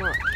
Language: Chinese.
了。